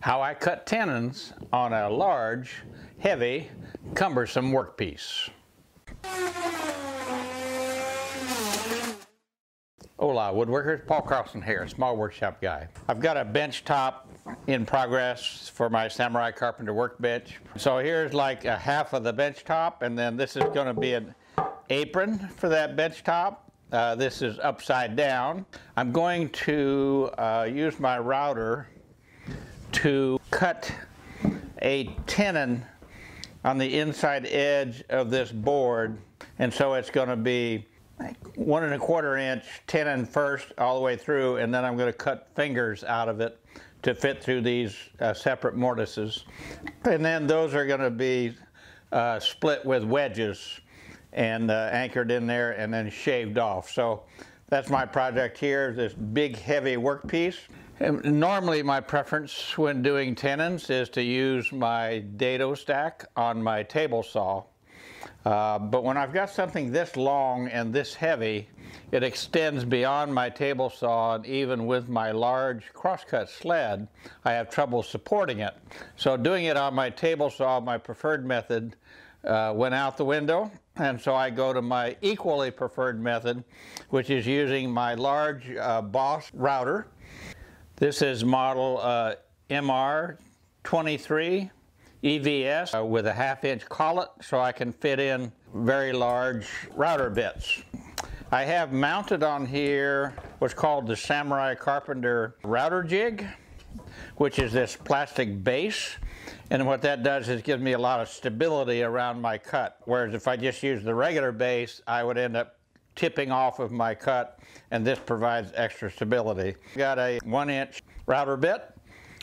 how I cut tenons on a large, heavy, cumbersome workpiece. Hola woodworkers, Paul Carlson here, small workshop guy. I've got a bench top in progress for my Samurai Carpenter workbench. So here's like a half of the bench top and then this is going to be an apron for that bench top. Uh, this is upside down. I'm going to uh, use my router to cut a tenon on the inside edge of this board and so it's going to be one and a quarter inch tenon first all the way through and then I'm going to cut fingers out of it to fit through these uh, separate mortises. And then those are going to be uh, split with wedges and uh, anchored in there and then shaved off. So that's my project here this big heavy workpiece Normally my preference when doing tenons is to use my dado stack on my table saw. Uh, but when I've got something this long and this heavy, it extends beyond my table saw and even with my large crosscut sled, I have trouble supporting it. So doing it on my table saw, my preferred method, uh, went out the window and so I go to my equally preferred method, which is using my large uh, Bosch router this is model uh, MR23 EVS uh, with a half inch collet so I can fit in very large router bits. I have mounted on here what's called the Samurai Carpenter router jig which is this plastic base and what that does is gives me a lot of stability around my cut whereas if I just use the regular base I would end up tipping off of my cut and this provides extra stability. Got a one inch router bit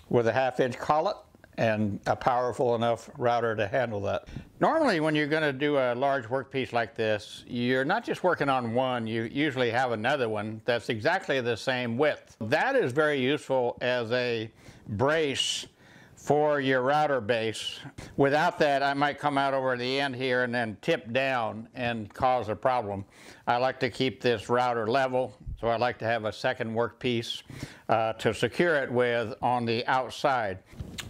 with a half inch collet and a powerful enough router to handle that. Normally when you're going to do a large workpiece like this, you're not just working on one, you usually have another one that's exactly the same width. That is very useful as a brace for your router base. Without that, I might come out over the end here and then tip down and cause a problem. I like to keep this router level, so I like to have a second workpiece uh, to secure it with on the outside.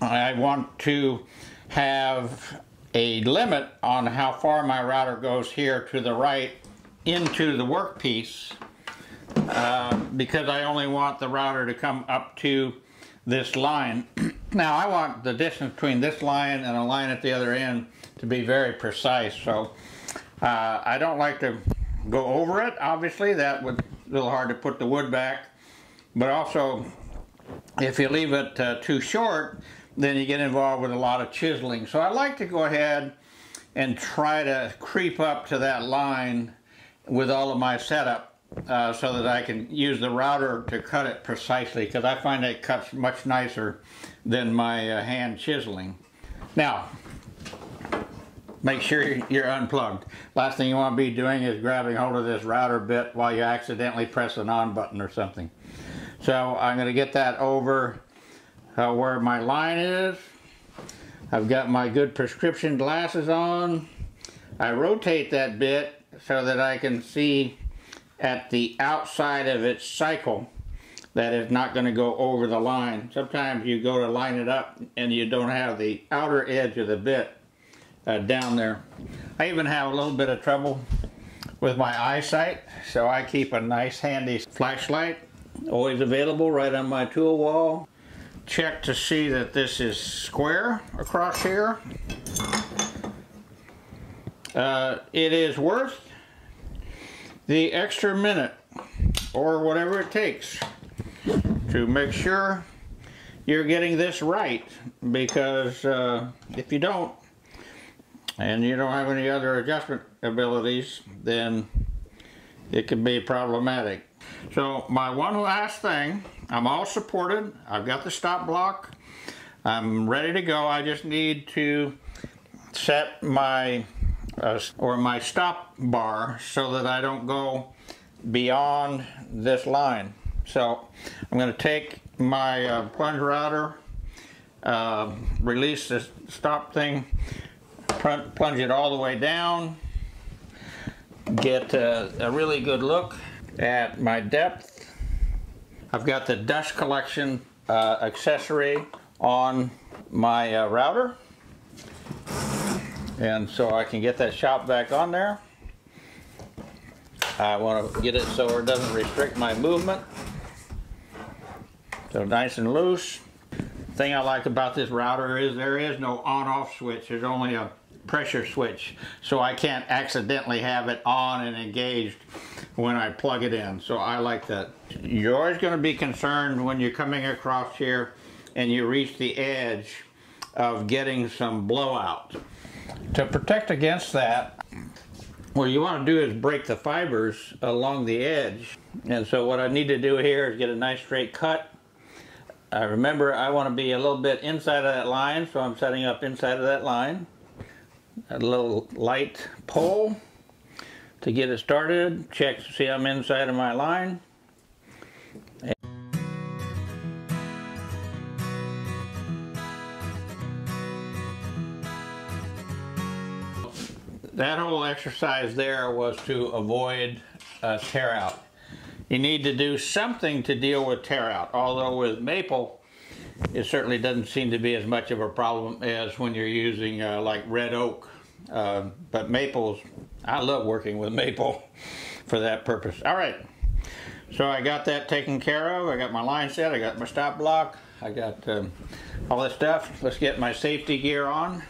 I want to have a limit on how far my router goes here to the right into the workpiece uh, because I only want the router to come up to this line Now I want the distance between this line and a line at the other end to be very precise. So uh, I don't like to go over it, obviously. That would be a little hard to put the wood back. But also, if you leave it uh, too short, then you get involved with a lot of chiseling. So I like to go ahead and try to creep up to that line with all of my setup uh, so that I can use the router to cut it precisely because I find it cuts much nicer than my uh, hand chiseling. Now, make sure you're unplugged. Last thing you want to be doing is grabbing hold of this router bit while you accidentally press an on button or something. So I'm going to get that over uh, where my line is. I've got my good prescription glasses on. I rotate that bit so that I can see at the outside of its cycle that is not going to go over the line. Sometimes you go to line it up and you don't have the outer edge of the bit uh, down there. I even have a little bit of trouble with my eyesight, so I keep a nice handy flashlight always available right on my tool wall. Check to see that this is square across here. Uh, it is worth the extra minute or whatever it takes to make sure you're getting this right because uh, if you don't and you don't have any other adjustment abilities then it can be problematic. So my one last thing, I'm all supported, I've got the stop block, I'm ready to go, I just need to set my uh, or my stop bar so that I don't go beyond this line. So I'm going to take my uh, plunge router, uh, release the stop thing, plunge it all the way down, get a, a really good look at my depth. I've got the dust collection uh, accessory on my uh, router. And so I can get that shop vac on there. I want to get it so it doesn't restrict my movement. So nice and loose. Thing I like about this router is there is no on-off switch. There's only a pressure switch. So I can't accidentally have it on and engaged when I plug it in. So I like that. You're always going to be concerned when you're coming across here and you reach the edge of getting some blowout. To protect against that, what you want to do is break the fibers along the edge. And so what I need to do here is get a nice straight cut. Uh, remember, I want to be a little bit inside of that line, so I'm setting up inside of that line. A little light pole to get it started. Check to see I'm inside of my line. That whole exercise there was to avoid uh, tear out. You need to do something to deal with tear out, although with maple, it certainly doesn't seem to be as much of a problem as when you're using uh, like red oak. Uh, but maples, I love working with maple for that purpose. All right, so I got that taken care of. I got my line set, I got my stop block, I got um, all this stuff. Let's get my safety gear on.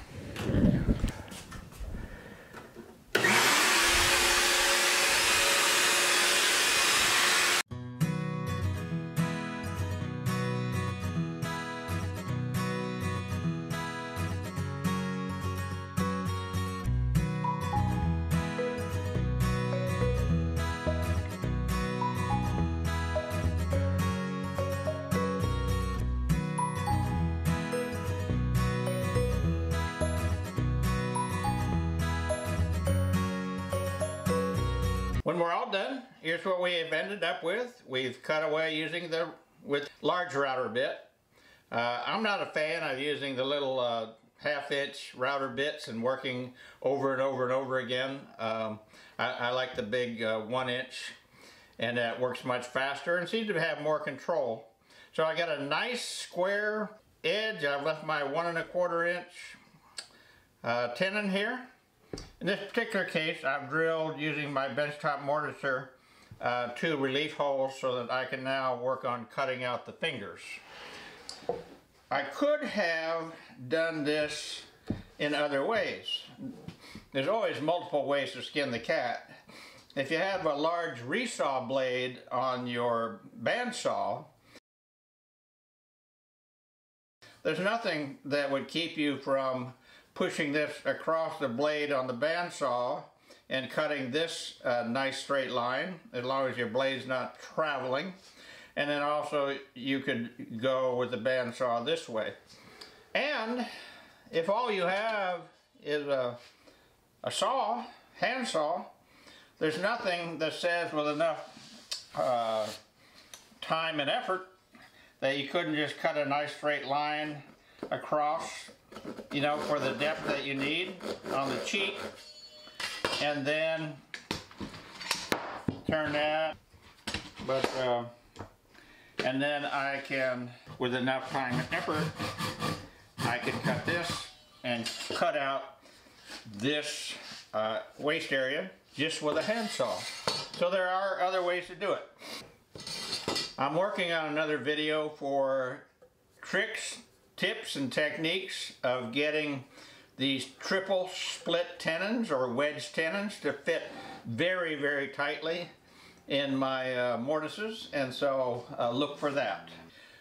When we're all done, here's what we have ended up with. We've cut away using the with large router bit. Uh, I'm not a fan of using the little uh, half inch router bits and working over and over and over again. Um, I, I, like the big uh, one inch and that works much faster and seems to have more control. So I got a nice square edge. I've left my one and a quarter inch uh, tenon here. In this particular case, I've drilled using my benchtop mortiser uh, two relief holes so that I can now work on cutting out the fingers. I could have done this in other ways. There's always multiple ways to skin the cat. If you have a large resaw blade on your bandsaw, there's nothing that would keep you from pushing this across the blade on the bandsaw and cutting this uh, nice straight line as long as your blade's not traveling. And then also you could go with the bandsaw this way. And if all you have is a, a saw, hand saw, there's nothing that says with enough uh, time and effort that you couldn't just cut a nice straight line across you know, for the depth that you need on the cheek. And then turn that. But, uh, and then I can, with enough time and effort, I can cut this and cut out this uh, waste area just with a handsaw. So there are other ways to do it. I'm working on another video for tricks tips and techniques of getting these triple split tenons or wedge tenons to fit very, very tightly in my uh, mortises, and so uh, look for that.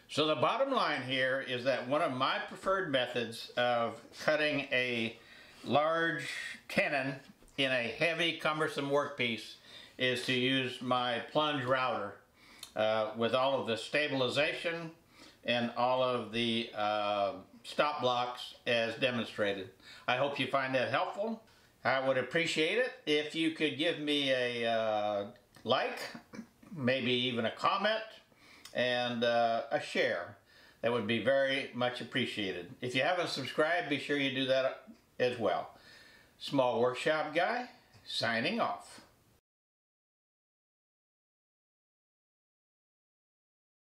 So the bottom line here is that one of my preferred methods of cutting a large tenon in a heavy, cumbersome workpiece is to use my plunge router uh, with all of the stabilization and all of the uh, stop blocks as demonstrated. I hope you find that helpful. I would appreciate it if you could give me a uh, like, maybe even a comment, and uh, a share. That would be very much appreciated. If you haven't subscribed, be sure you do that as well. Small Workshop Guy, signing off.